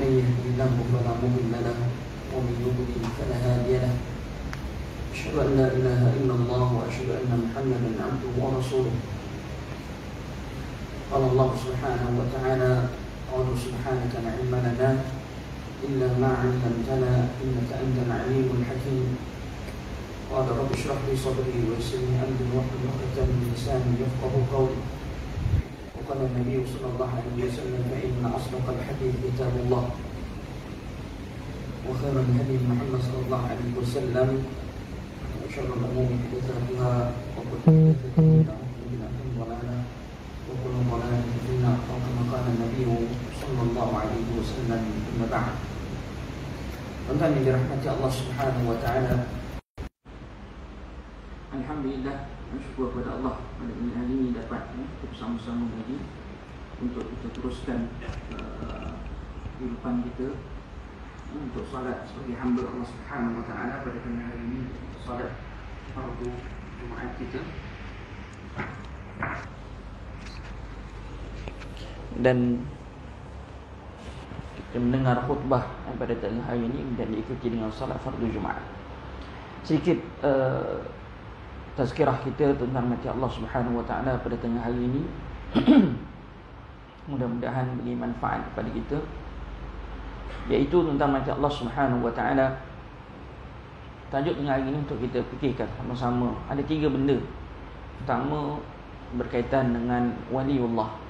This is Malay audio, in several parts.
من يهده الله فلا مضل له ومن يضلل فلا هادي له. أشهد أن لا إله إلا الله وأشهد أن محمدا عبده ورسوله. قال الله سبحانه وتعالى قالوا سبحانك لا علم لنا إلا ما علمتنا إنك أنت العليم الحكيم. قال رب اشرح لي صدري ويسر لي أمري واحلل عقدة من لساني يفقه قولي. وقال النبي صلى الله عليه وسلم فإن أصدق الحديث كتاب الله. وخير الهدي محمد صلى الله عليه وسلم. وشر الأمور محدثاتها وكل محدثة ضلالة وكل ضلالة في النار. أو كما قال النبي صلى الله عليه وسلم أما بعد. Tuan-tuan yang dirahmati Allah Subhanahu wa taala. Alhamdulillah bersyukur kepada Allah. Pada hari ini dapat bersama-sama lagi untuk kita teruskan uh, kehidupan kita ya, untuk salat sebagai hamba Allah Subhanahu wa taala pada hari ini salat fardu Jumaat kita. Dan kita mendengar khutbah pada tengah hari ini dan diikuti dengan salat fardu Jumaat. Sedikit uh, tazkirah kita tentang mati Allah Subhanahu wa taala pada tengah hari ini. Mudah-mudahan beri manfaat kepada kita. Iaitu tentang mati Allah Subhanahu wa taala. Tajuk tengah hari ini untuk kita fikirkan sama-sama. Ada tiga benda. Pertama berkaitan dengan waliullah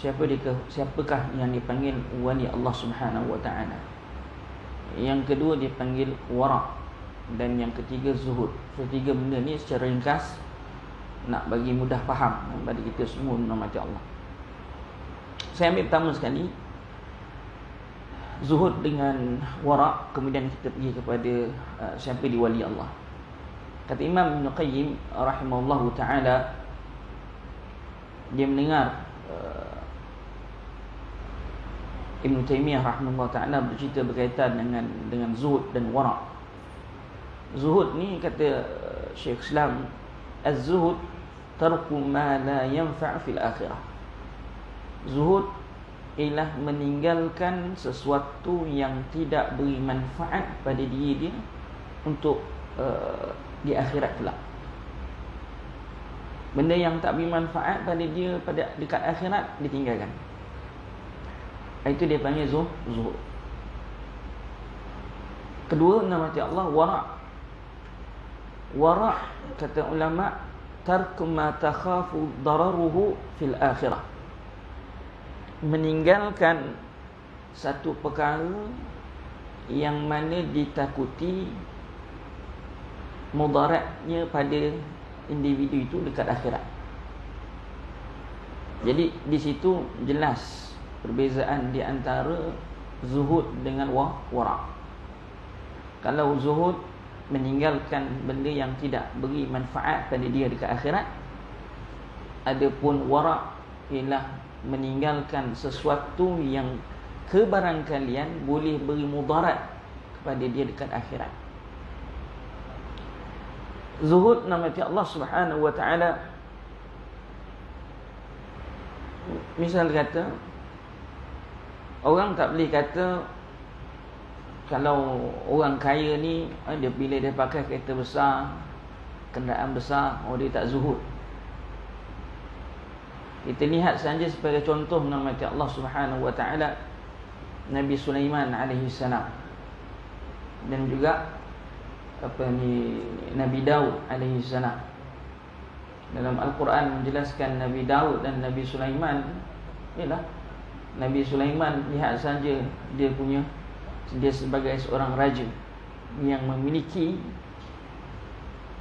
siapa dia siapakah yang dipanggil wali Allah Subhanahu wa taala yang kedua dia panggil wara dan yang ketiga zuhud. So tiga benda ni secara ringkas nak bagi mudah faham kepada kita semua nama Allah. Saya ambil pertama sekali zuhud dengan wara kemudian kita pergi kepada uh, siapa di wali Allah. Kata Imam Ibn Qayyim rahimahullahu taala dia mendengar uh, Ibn Taymiyah rahimahullah ta'ala bercerita berkaitan dengan dengan zuhud dan wara' zuhud ni kata Syekh Islam az-zuhud tarku ma la yanfa' fil akhirah zuhud ialah meninggalkan sesuatu yang tidak beri manfaat pada diri dia untuk uh, di akhirat kelak benda yang tak beri manfaat pada dia pada dekat akhirat ditinggalkan itu dia panggil zuh, zuhud. Kedua nama Allah wara'. Wara' kata ulama tarku ma takhafu dararuhu fil akhirah. Meninggalkan satu perkara yang mana ditakuti mudaratnya pada individu itu dekat akhirat. Jadi di situ jelas perbezaan di antara zuhud dengan wara. Kalau zuhud meninggalkan benda yang tidak beri manfaat pada dia dekat akhirat, adapun wara ialah meninggalkan sesuatu yang kebarangkalian boleh beri mudarat kepada dia dekat akhirat. Zuhud nama Allah Subhanahu wa taala misal kata Orang tak boleh kata kalau orang kaya ni eh, dia bila dia pakai kereta besar, kenderaan besar, oh dia tak zuhud. Kita lihat saja sebagai contoh nama Allah Subhanahu wa taala Nabi Sulaiman alaihi salam. Dan juga apa ni Nabi Daud alaihi salam. Dalam Al-Quran menjelaskan Nabi Daud dan Nabi Sulaiman ialah Nabi Sulaiman lihat saja dia punya dia sebagai seorang raja yang memiliki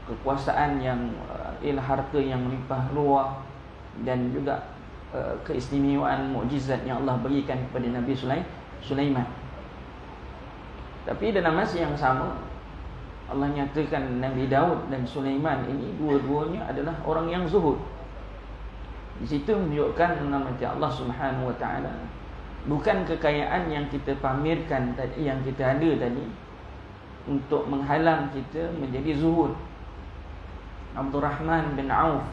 kekuasaan yang uh, ialah harta yang melimpah ruah dan juga uh, keistimewaan mukjizat yang Allah berikan kepada Nabi Sulaiman. Tapi dalam masa yang sama Allah nyatakan Nabi Daud dan Sulaiman ini dua-duanya adalah orang yang zuhud. Di situ menunjukkan nama Allah Subhanahu Wa Taala bukan kekayaan yang kita pamerkan tadi yang kita ada tadi untuk menghalang kita menjadi zuhud. Abdul Rahman bin Auf,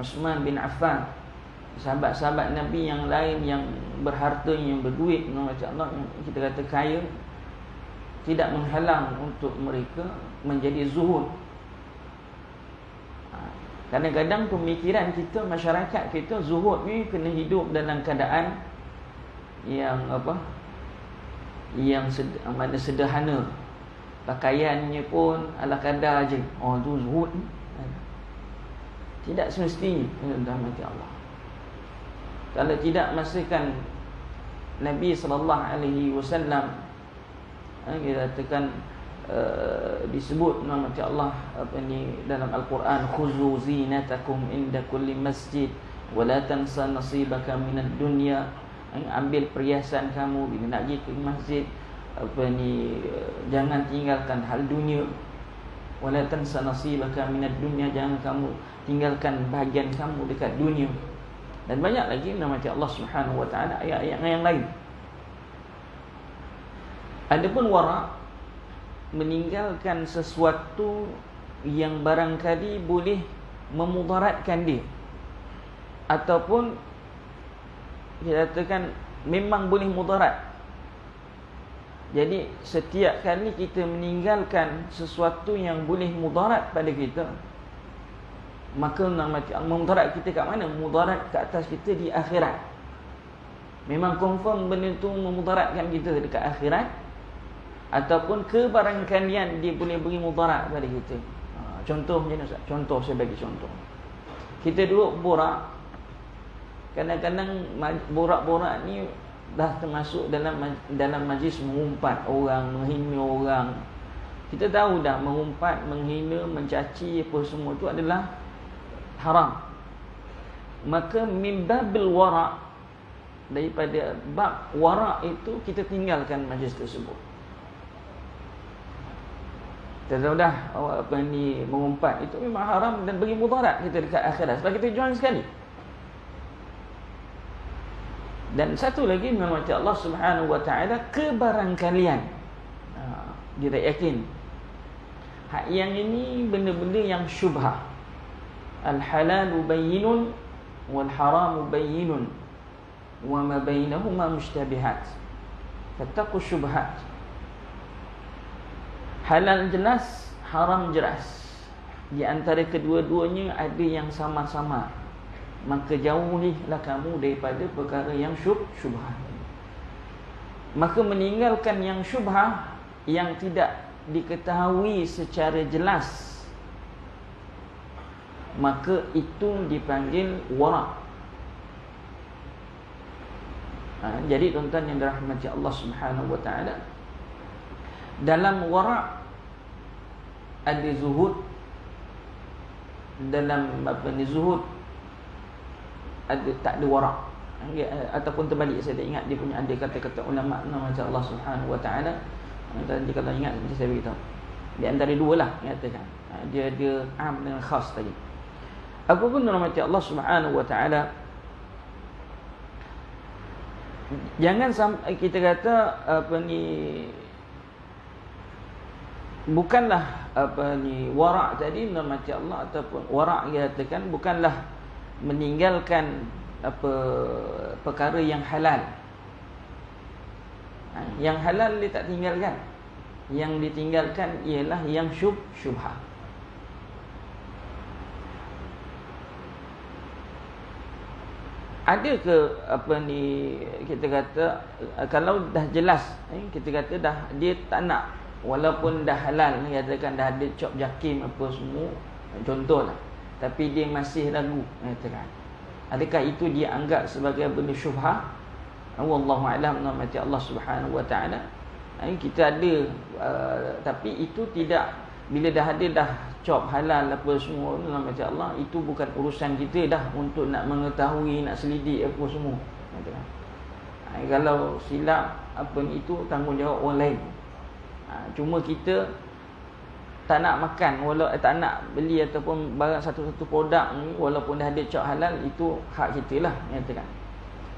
Osman bin Affan sahabat-sahabat Nabi yang lain yang berharta yang berduit Allah yang kita kata kaya tidak menghalang untuk mereka menjadi zuhud ha, kadang-kadang pemikiran kita masyarakat kita zuhud ni kena hidup dalam keadaan yang apa? Yang sed, mana sederhana. Pakaiannya pun ala kadar je. Oh tu zuhud. Tidak semestinya dalam hati Allah. Kalau tidak masakan Nabi sallallahu alaihi wasallam kita katakan uh, disebut nama Allah apa ni dalam al-Quran khuzu zinatakum inda kulli masjid wa la tansa nasibaka minad dunya ha, ambil perhiasan kamu bila nak pergi ke masjid apa ni jangan tinggalkan hal dunia. Wala tansa nasibaka minad dunya jangan kamu tinggalkan bahagian kamu dekat dunia. Dan banyak lagi nama Allah Subhanahu wa taala ayat-ayat yang lain. Adapun wara meninggalkan sesuatu yang barangkali boleh memudaratkan dia. Ataupun kita katakan memang boleh mudarat. Jadi setiap kali kita meninggalkan sesuatu yang boleh mudarat pada kita Maka mudarat kita kat mana? Mudarat kat atas kita di akhirat. Memang confirm benda tu memudaratkan kita dekat akhirat Ataupun kebarangkalian dia boleh beri mudarat pada kita. Ha, Contoh mana Contoh saya bagi contoh. Kita duduk borak Kadang-kadang borak-borak ni dah termasuk dalam dalam majlis mengumpat orang, menghina orang. Kita tahu dah mengumpat, menghina, mencaci apa semua itu adalah haram. Maka mimbabil wara' daripada bab wara' itu kita tinggalkan majlis tersebut. Kita tahu dah apa ni mengumpat itu memang haram dan bagi mudarat kita dekat akhirat sebab kita join sekali. Dan satu lagi membaca Allah Subhanahu wa taala kebarangkalian. Ha, dia tak yakin. Hak yang ini benda-benda yang syubhah. Al halal bayyinun wal haram bayyinun wa ma bainahuma mushtabihat. Fattaqu syubhat. Halal jelas, haram jelas. Di antara kedua-duanya ada yang sama-sama maka jauhlah kamu daripada perkara yang syub syubhat maka meninggalkan yang syubhah yang tidak diketahui secara jelas maka itu dipanggil wara. Ha, jadi tuan-tuan yang dirahmati Allah Subhanahu wa taala dalam wara ada zuhud dalam apa ni zuhud ada tak ada warak. Ya, ataupun terbalik saya tak ingat dia punya ada kata-kata ulama nama macam Allah Subhanahu wa taala. Dia kalau ingat nanti saya beritahu. Di antara dua lah nyatakan ha, dia dia am dengan khas tadi. Apa pun nama macam Allah Subhanahu wa taala jangan sampai kita kata apa ni bukanlah apa ni warak tadi nama Allah ataupun warak dia katakan bukanlah meninggalkan apa perkara yang halal. Ha, yang halal dia tak tinggalkan. Yang ditinggalkan ialah yang syub syubha. Ada ke apa ni kita kata kalau dah jelas eh, kita kata dah dia tak nak walaupun dah halal katakan dah ada cop jakim apa semua contohlah tapi dia masih ragu mengatakan adakah itu dia anggap sebagai benda syubhah? Wallahu alam namati Allah Subhanahu wa taala. Kita ada uh, tapi itu tidak bila dah ada dah cop halal apa semua namati Allah itu bukan urusan kita dah untuk nak mengetahui nak selidik apa semua. Katakan kalau silap apa itu tanggungjawab orang lain. Cuma kita tak nak makan walau eh, tak nak beli ataupun barang satu-satu produk ni walaupun dah ada cak halal itu hak kita lah nyatakan.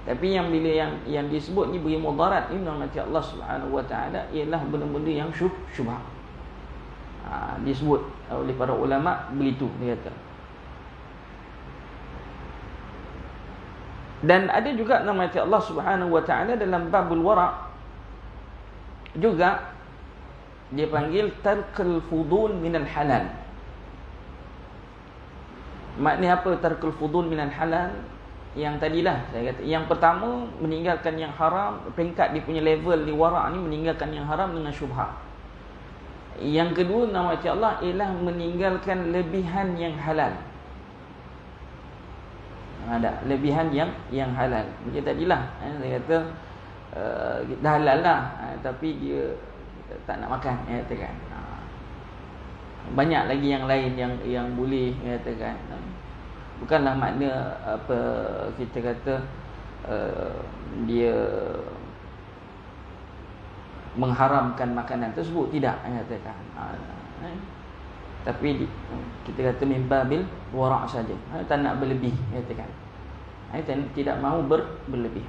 Tapi yang bila yang yang disebut ni beri mudarat ni nama Allah Subhanahu wa taala ialah benda-benda yang syub syubha ha, disebut oleh para ulama begitu dia kata. Dan ada juga nama Allah Subhanahu wa taala dalam babul wara juga dia panggil tarkul fudul minal halal. Maknanya apa tarkul fudul minal halal? Yang tadilah saya kata yang pertama meninggalkan yang haram peringkat dia punya level di wara ni meninggalkan yang haram dengan syubhat. Yang kedua nama Allah ialah meninggalkan lebihan yang halal. Ada lebihan yang yang halal. Macam tadilah eh, saya kata uh, dah halal lah uh, tapi dia tak nak makan ya katakan. Ha. Banyak lagi yang lain yang yang boleh ya katakan. Ha. Bukanlah makna apa kita kata uh, dia mengharamkan makanan tersebut tidak ya katakan. Ha. Tapi kita kata mimbabil wara' saja. Tak nak berlebih ya katakan. Ha. tidak mahu ber, berlebih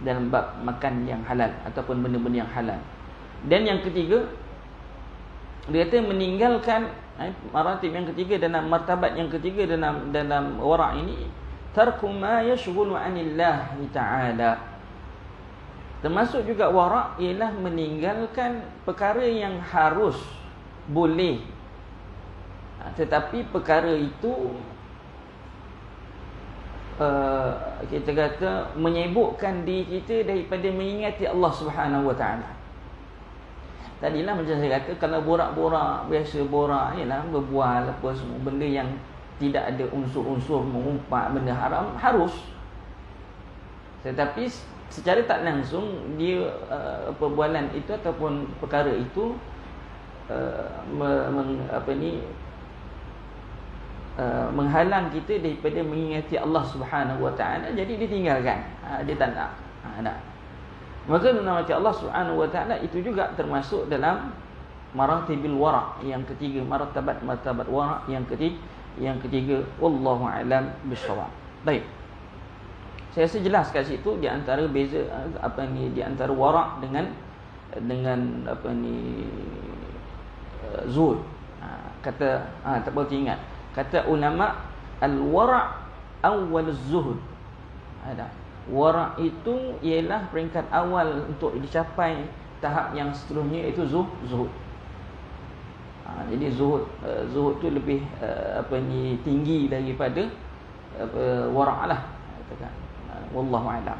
dalam bab makan yang halal ataupun benda-benda yang halal. Dan yang ketiga dia kata meninggalkan eh, maratib yang ketiga dan martabat yang ketiga dalam dalam wara' ini tarku ma yashghulu 'anillah ta'ala. Termasuk juga wara' ialah meninggalkan perkara yang harus boleh ha, tetapi perkara itu uh, kita kata menyibukkan diri kita daripada mengingati Allah Subhanahu Wa Taala. Tadilah macam saya kata Kalau borak-borak Biasa borak Ialah berbual Apa semua Benda yang Tidak ada unsur-unsur Mengumpat benda haram Harus. Tetapi Secara tak langsung Dia uh, Perbualan itu Ataupun perkara itu uh, meng, Apa ni uh, Menghalang kita Daripada mengingati Allah Subhanahu Wa Taala Jadi ditinggalkan. Uh, Dia tak nak. Uh, Nak Maka nama Allah Subhanahu wa taala itu juga termasuk dalam maratibil wara yang ketiga martabat martabat wara yang ketiga yang ketiga wallahu alam bisawab. Baik. Saya rasa jelas kat situ di antara beza apa ni di antara wara dengan dengan apa ni uh, zuhud. Ha, kata ha, tak boleh ingat. Kata ulama al wara awwal zuhud. Ada wara itu ialah peringkat awal untuk dicapai tahap yang seterusnya itu zuh, zuhud. Ha, jadi zuhud uh, zuhud tu lebih uh, apa ni tinggi daripada apa wara' lah katakan. Uh, wallahu a'lam.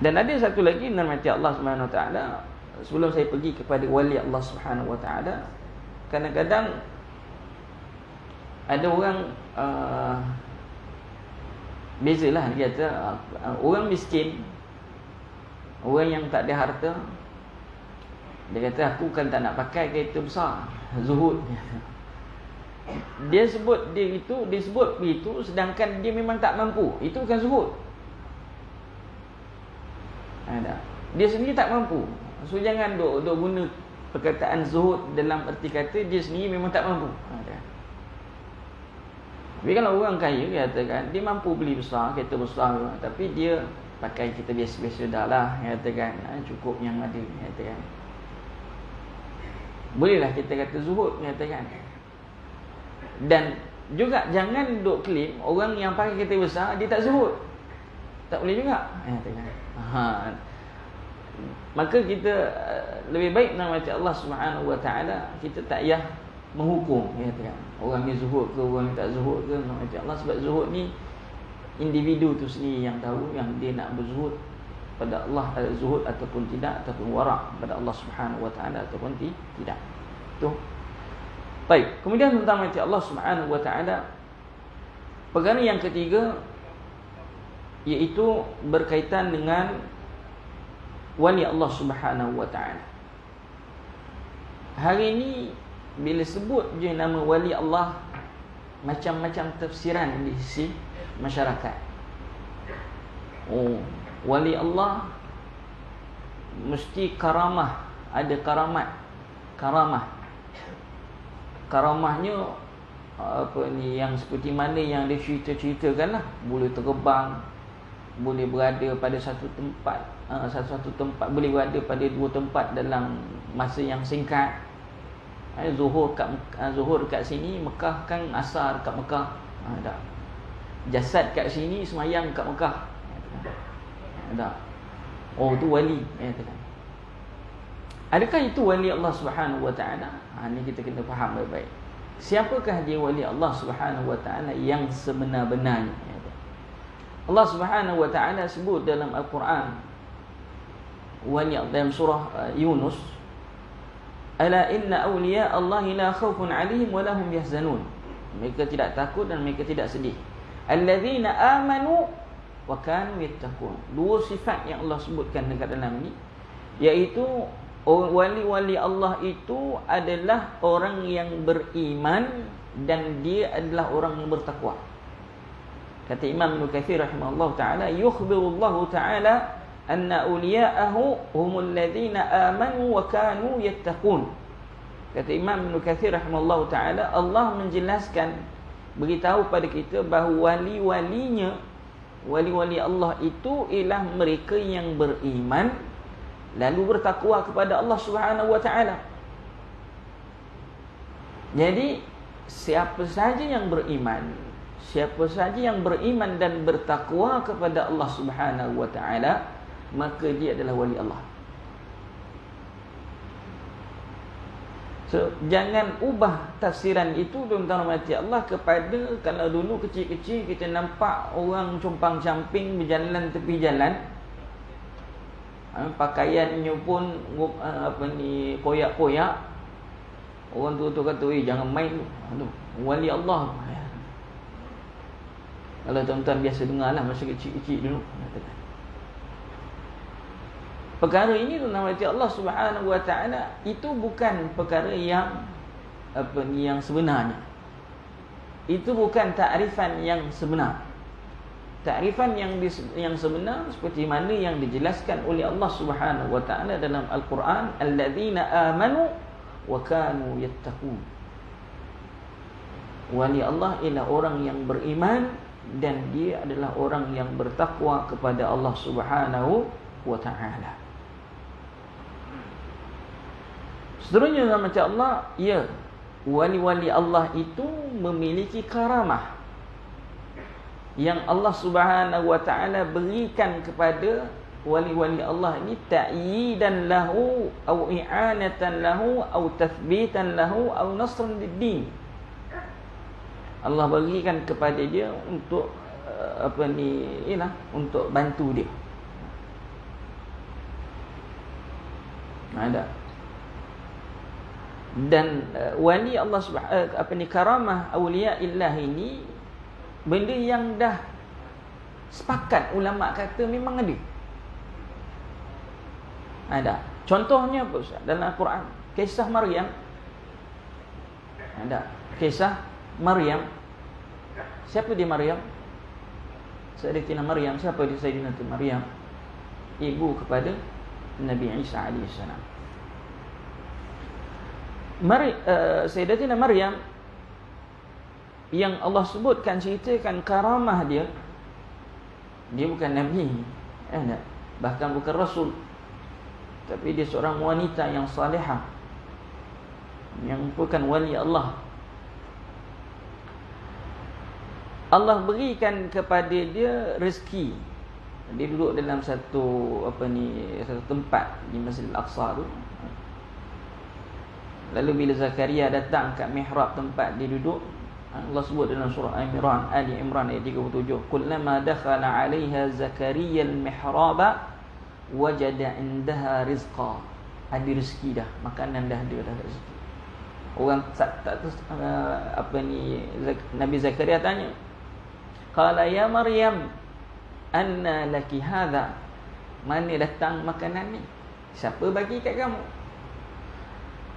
Dan ada satu lagi nama Allah Subhanahu Taala sebelum saya pergi kepada wali Allah Subhanahu Wa Taala kadang-kadang ada orang uh, Bezalah dia kata uh, orang miskin orang yang tak ada harta dia kata aku kan tak nak pakai kereta besar. Zuhud. Dia sebut dia itu dia sebut begitu sedangkan dia memang tak mampu. Itu bukan zuhud. Ada dia sendiri tak mampu. So jangan duk duk guna perkataan zuhud dalam erti kata dia sendiri memang tak mampu. Ada tapi kalau orang kaya katakan dia mampu beli besar kereta besar tapi dia pakai kita biasa-biasa dah lah katakan ha, cukup yang ada katakan. Bolehlah kita kata zuhud katakan. Dan juga jangan duk klaim orang yang pakai kereta besar dia tak zuhud. Tak boleh juga katakan. Ha. maka kita eh, lebih baik nama Allah Subhanahu Wa Taala kita tak payah menghukum dia katakan Orang ni zuhud ke orang ni tak zuhud ke Macam Allah sebab zuhud ni Individu tu sendiri yang tahu Yang dia nak berzuhud pada Allah eh, zuhud ataupun tidak Ataupun warak pada Allah subhanahu wa ta'ala Ataupun tidak. Tu. Baik, kemudian tentang macam Allah subhanahu wa ta'ala Perkara yang ketiga Iaitu berkaitan dengan Wali Allah subhanahu wa ta'ala. Hari ini bila sebut je nama wali Allah macam-macam tafsiran di sisi masyarakat. Oh, wali Allah mesti karamah, ada karamat. Karamah. Karamahnya apa ni yang seperti mana yang dia cerita-ceritakan lah boleh terbang boleh berada pada satu tempat uh, satu-satu tempat boleh berada pada dua tempat dalam masa yang singkat Eh, zuhur kat uh, zuhur kat sini Mekah kan asar kat Mekah ha, tak. jasad kat sini semayang kat Mekah. Tak. Oh tu wali ya kata. Adakah itu wali Allah Subhanahu wa taala? Ha ni kita kena faham baik-baik. Siapakah dia wali Allah Subhanahu wa taala yang sebenar-benarnya? Allah Subhanahu wa taala sebut dalam Al-Quran wali dalam surah uh, Yunus Ala inna awliya Allah la khawfun alaihim wa lahum yahzanun. Mereka tidak takut dan mereka tidak sedih. Alladzina amanu wa kanu yattaqun. Dua sifat yang Allah sebutkan dekat dalam ni iaitu wali-wali Allah itu adalah orang yang beriman dan dia adalah orang yang bertakwa. Kata Imam Ibn Kathir rahimahullah ta'ala yukhbirullahu ta'ala anna awliya'ahu humul ladhina amanu wa kanu yattaqun. Kata Imam Ibn Kathir rahimahullah ta'ala Allah menjelaskan beritahu pada kita bahawa wali-walinya wali-wali Allah itu ialah mereka yang beriman lalu bertakwa kepada Allah Subhanahu wa taala. Jadi siapa saja yang beriman, siapa saja yang beriman dan bertakwa kepada Allah Subhanahu wa taala, maka dia adalah wali Allah. So, jangan ubah tafsiran itu tuan-tuan Allah kepada kalau dulu kecil-kecil kita nampak orang compang camping berjalan tepi jalan. Ha, pakaiannya pun ha, apa ni koyak-koyak. Orang tu-tu kata eh jangan main tu. Ha, wali Allah. Kalau tuan-tuan biasa dengar lah masa kecil-kecil dulu Perkara ini tu nama Allah Subhanahu Wa Taala itu bukan perkara yang apa ni yang sebenarnya. Itu bukan takrifan yang sebenar. Takrifan yang di, yang sebenar seperti mana yang dijelaskan oleh Allah Subhanahu Wa Taala dalam Al-Quran, alladzina amanu wa kanu yattaqun. Wali Allah ialah orang yang beriman dan dia adalah orang yang bertakwa kepada Allah Subhanahu wa taala. Seterusnya dalam macam Allah, ya, wali-wali Allah itu memiliki karamah yang Allah Subhanahu wa taala berikan kepada wali-wali Allah ini ta'yidan lahu au i'anatan lahu au tathbitan lahu au nasran lid-din. Allah berikan kepada dia untuk uh, apa ni, ialah untuk bantu dia. Ada dan uh, wali Allah Subhanahu uh, apa ni karamah auliya illah ini benda yang dah sepakat ulama kata memang ada. Ada contohnya apa Ustaz? Dalam Al-Quran kisah Maryam. Ada kisah Maryam. Siapa dia Maryam? Sayyidatina Maryam. Siapa dia Sayyidatina Maryam? Ibu kepada Nabi Isa alaihi salam Mari, uh, Sayyidatina Maryam yang Allah sebutkan ceritakan karamah dia dia bukan nabi eh, tak? bahkan bukan rasul. Tapi dia seorang wanita yang salihah yang bukan wali Allah. Allah berikan kepada dia rezeki. Dia duduk dalam satu apa ni satu tempat di Masjid Al-Aqsa tu Lalu bila Zakaria datang kat mihrab tempat dia duduk Allah sebut dalam surah Al-Imran Ali Imran ayat 37 Kullama dakhala 'alayha Zakaria al-mihraba wajada 'indaha rizqa. Ada rezeki dah makanan dah ada dah rezeki. Orang tak tak uh, apa ni Nabi Zakaria tanya qala ya Maryam anna laki hadha? Mana datang makanan ni? Siapa bagi kat kamu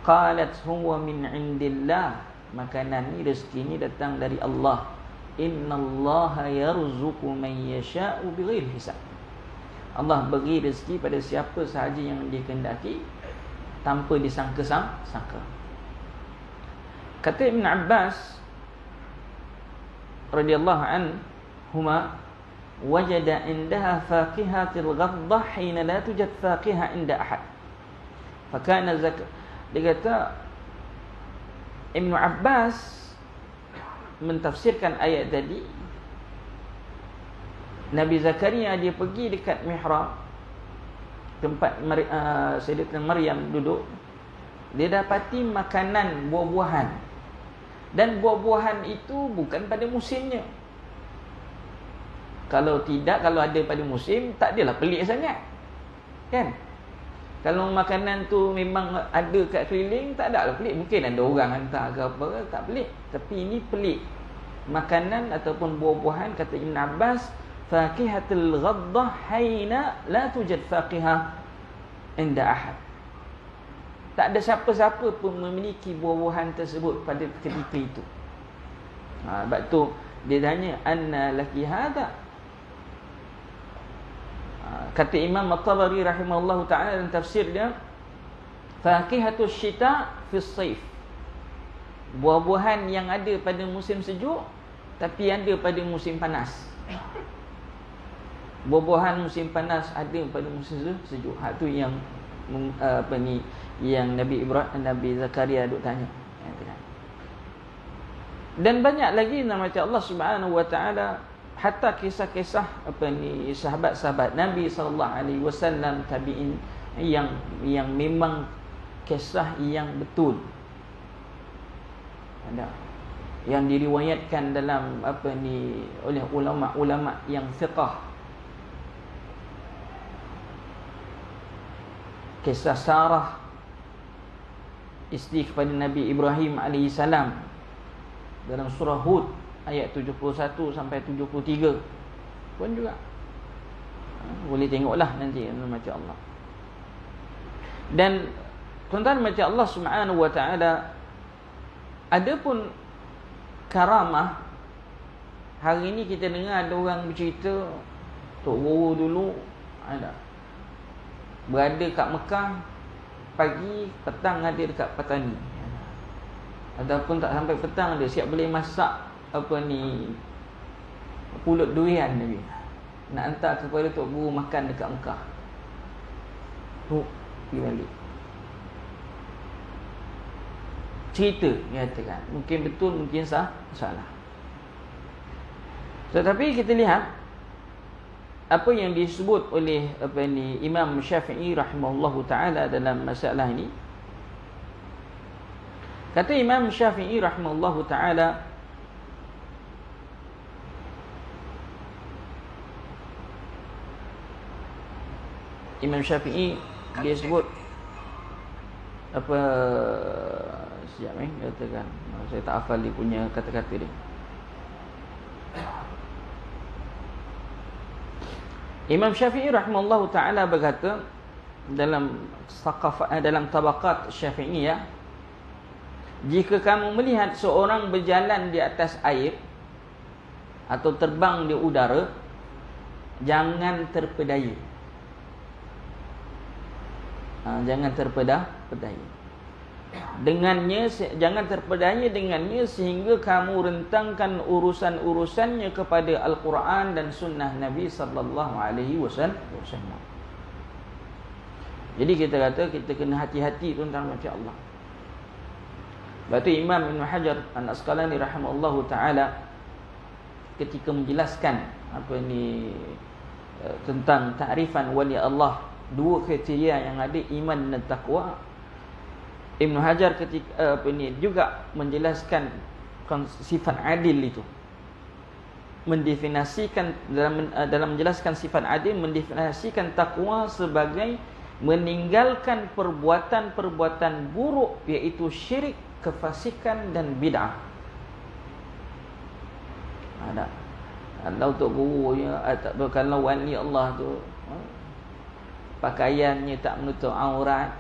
qalat huwa min indillah. Makanan ni rezeki ni datang dari Allah. Innallaha yarzuqu man yasha'u bighairi hisab. Allah bagi rezeki pada siapa sahaja yang dia kehendaki tanpa disangka-sangka. Kata Ibn Abbas radhiyallahu anhuma wajada indaha faqihatil ghaddah hina la tujad faqiha inda ahad. Fakana zakat dia kata Ibn Abbas mentafsirkan ayat tadi Nabi Zakaria dia pergi dekat mihrab tempat uh, Sayyidatina Maryam duduk dia dapati makanan buah-buahan. Dan buah-buahan itu bukan pada musimnya. Kalau tidak kalau ada pada musim tak adalah pelik sangat. Kan kalau makanan tu memang ada kat keliling tak ada lah pelik. Mungkin ada orang hantar ke apa tak pelik. Tapi ini pelik. Makanan ataupun buah-buahan kata Ibn Abbas fakihatul ghaddah haina la tujad faqihah inda ahad. Tak ada siapa-siapa pun memiliki buah-buahan tersebut pada ketika itu. Ha, sebab tu dia tanya anna laki kata Imam At-Tabari rahimahullah ta'ala dalam tafsir dia fakihatul syita fi saif buah-buahan yang ada pada musim sejuk tapi ada pada musim panas buah-buahan musim panas ada pada musim sejuk. Hak tu yang apa ni yang Nabi Ibrahim Nabi Zakaria duk tanya. Dan banyak lagi nama Allah Subhanahu Wa Taala hatta kisah-kisah apa ni sahabat-sahabat Nabi sallallahu alaihi wasallam tabi'in yang yang memang kisah yang betul. Ada. Yang diriwayatkan dalam apa ni oleh ulama-ulama yang fiqh kisah Sarah isteri kepada Nabi Ibrahim AS dalam surah Hud ayat 71 sampai 73 pun juga. Ha, boleh tengoklah nanti macam Allah. Dan tuan-tuan macam Allah Subhanahu wa taala ada pun karamah hari ini kita dengar ada orang bercerita Tok Guru dulu ada berada kat Mekah pagi petang ada dekat Patani ataupun tak sampai petang dia siap boleh masak apa ni pulut durian ni nak hantar kepada tok guru makan dekat Mekah. Tu pergi balik. Cerita dia katakan. Mungkin betul mungkin sah salah. Tetapi kita lihat apa yang disebut oleh apa ni Imam Syafi'i rahimahullahu taala dalam masalah ini. Kata Imam Syafi'i rahimahullahu taala Imam Syafi'i dia sebut apa siap eh katakan. Saya tak hafal dia punya kata-kata dia. Imam Syafi'i rahimahullah taala berkata dalam saqaf eh, dalam tabaqat Syafi'iyah jika kamu melihat seorang berjalan di atas air atau terbang di udara jangan terpedaya ha, jangan terpedaya dengannya jangan terpedaya dengannya sehingga kamu rentangkan urusan-urusannya kepada Al-Quran dan sunnah Nabi sallallahu alaihi wasallam. Jadi kita kata kita kena hati-hati tentang macam Allah. Batu Imam Ibn Hajar An-Asqalani rahimahullahu taala ketika menjelaskan apa ni eh, tentang takrifan wali Allah dua kriteria yang ada iman dan takwa Ibn Hajar ketika uh, apa ni juga menjelaskan sifat adil itu mendefinisikan dalam uh, dalam menjelaskan sifat adil mendefinisikan takwa sebagai meninggalkan perbuatan-perbuatan buruk iaitu syirik, kefasikan dan bid'ah. Ada. Kalau untuk guru ya tak kalau wali Allah tu pakaiannya tak menutup aurat.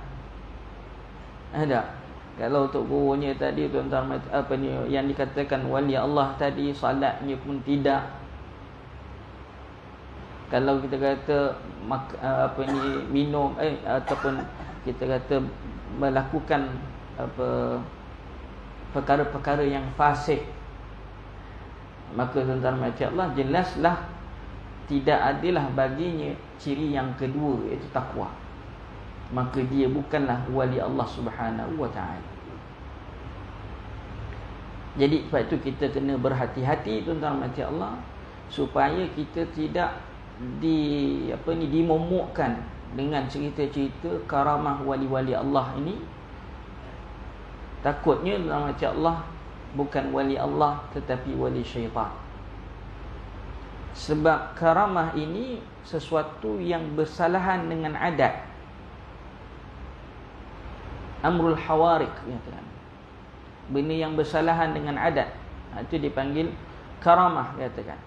Ada kalau untuk gurunya tadi tuan-tuan apa ni yang dikatakan wali Allah tadi salatnya pun tidak. Kalau kita kata mak, apa ni minum eh ataupun kita kata melakukan apa perkara-perkara yang fasik maka tuan-tuan Allah jelaslah tidak adalah baginya ciri yang kedua iaitu takwa. Maka dia bukanlah wali Allah Subhanahu wa taala. Jadi sebab itu kita kena berhati-hati tuan-tuan mati Allah supaya kita tidak di apa ni dimomokkan dengan cerita-cerita karamah wali-wali Allah ini. Takutnya hati Allah bukan wali Allah tetapi wali syaitan sebab karamah ini sesuatu yang bersalahan dengan adat. Amrul hawarik kata benda yang bersalahan dengan adat. Ha, itu dipanggil karamah katakan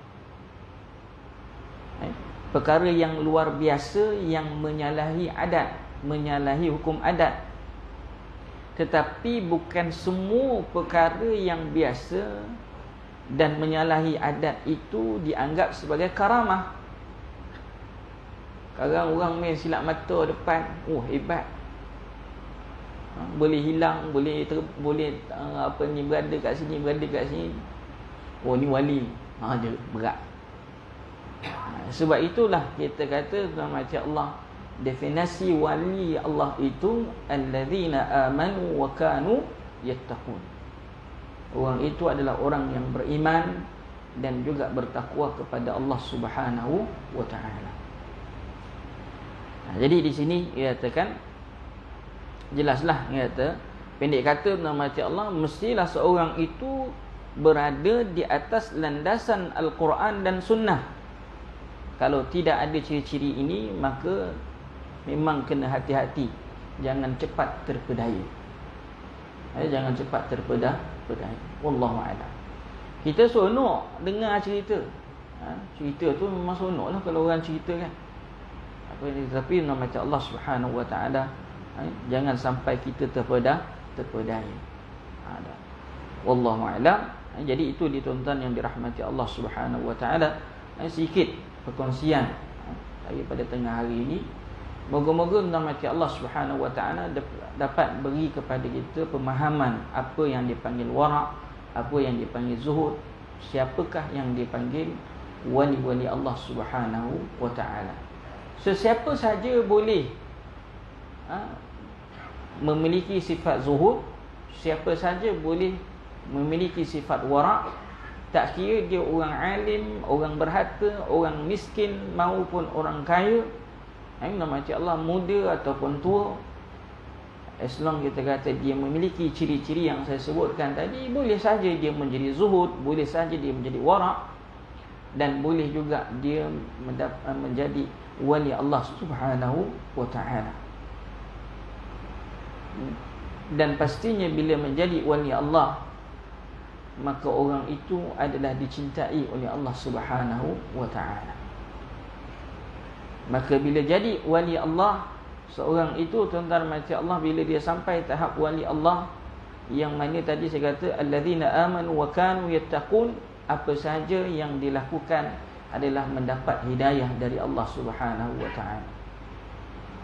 eh? perkara yang luar biasa yang menyalahi adat menyalahi hukum adat. Tetapi bukan semua perkara yang biasa dan menyalahi adat itu dianggap sebagai karamah. Kadang orang main silap mata depan oh hebat. Ha, boleh hilang boleh ter, boleh uh, apa ni berada kat sini berada kat sini. Oh ni wali. Ha je berat. Ha, sebab itulah kita kata dalam ayat Allah definisi wali Allah itu allazina amanu wa kanu yattaqun orang itu adalah orang yang beriman dan juga bertakwa kepada Allah Subhanahu wa taala Ha, jadi di sini dia katakan jelaslah kata pendek kata nama Allah mestilah seorang itu berada di atas landasan al-Quran dan sunnah. Kalau tidak ada ciri-ciri ini maka memang kena hati-hati jangan cepat terpedaya. Eh, jangan cepat terpedah pedaya. Wallahu a'lam. Kita seronok dengar cerita. Ha, cerita tu memang seronoklah kalau orang cerita kan apa ini tapi nama Allah Subhanahu wa taala eh, jangan sampai kita terpedah terpedaya ada wallahu alam eh, jadi itu ditonton yang dirahmati Allah Subhanahu wa taala eh, sedikit perkongsian eh, daripada tengah hari ini moga-moga nama Allah Subhanahu wa taala dapat beri kepada kita pemahaman apa yang dipanggil wara apa yang dipanggil zuhud siapakah yang dipanggil wali-wali Allah Subhanahu wa taala Sesiapa saja boleh ha, memiliki sifat zuhud, siapa saja boleh memiliki sifat wara' tak kira dia orang alim, orang berharta, orang miskin maupun orang kaya. Ini nama Allah muda ataupun tua. As long kita kata dia memiliki ciri-ciri yang saya sebutkan tadi, boleh saja dia menjadi zuhud, boleh saja dia menjadi wara' dan boleh juga dia menjadi wali Allah Subhanahu wa taala. Dan pastinya bila menjadi wali Allah maka orang itu adalah dicintai oleh Allah Subhanahu wa taala. Maka bila jadi wali Allah seorang itu tuan-tuan macam Allah bila dia sampai tahap wali Allah yang mana tadi saya kata alladzina amanu wa kanu yattaqun apa sahaja yang dilakukan adalah mendapat hidayah dari Allah Subhanahu wa taala.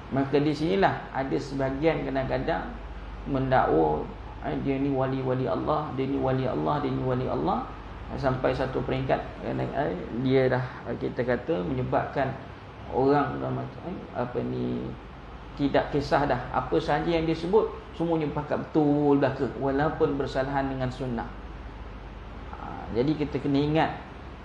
Maka di sinilah ada sebahagian kadang-kadang mendakwa eh, dia ni wali-wali Allah, dia ni wali Allah, dia ni wali Allah sampai satu peringkat eh, dia dah kita kata menyebabkan orang macam apa ni tidak kisah dah. Apa sahaja yang disebut semuanya pakat betul belaka walaupun bersalahan dengan sunnah. Ha, jadi kita kena ingat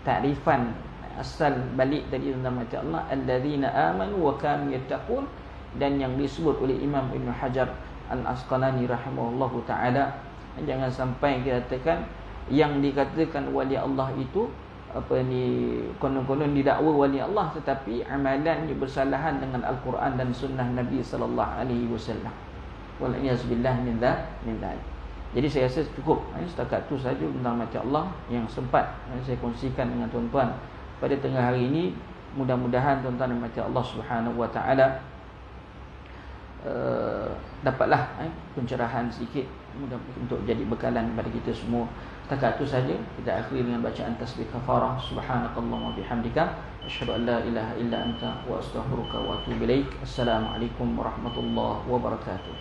takrifan asal balik dari nama Allah alladzina amanu wa kanu yattaqun dan yang disebut oleh Imam Ibn Hajar Al-Asqalani rahimahullahu taala. Jangan sampai dikatakan yang dikatakan wali Allah itu apa ni konon-konon didakwa wali Allah tetapi amalannya bersalahan dengan Al-Quran dan sunnah Nabi sallallahu alaihi wasallam. Wal billah min dzal min dzal. Jadi saya rasa cukup eh, setakat tu saja tentang macam Allah yang sempat eh, saya kongsikan dengan tuan-tuan pada tengah hari ini mudah-mudahan tuan-tuan dan macam Allah Subhanahu Wa Taala uh, dapatlah eh, pencerahan sedikit mudah untuk jadi bekalan kepada kita semua. Setakat itu saja kita akhiri dengan bacaan tasbih kafarah subhanakallahumma bihamdika asyhadu an la ilaha illa anta wa astaghfiruka wa atubu ilaik. Assalamualaikum warahmatullahi wabarakatuh.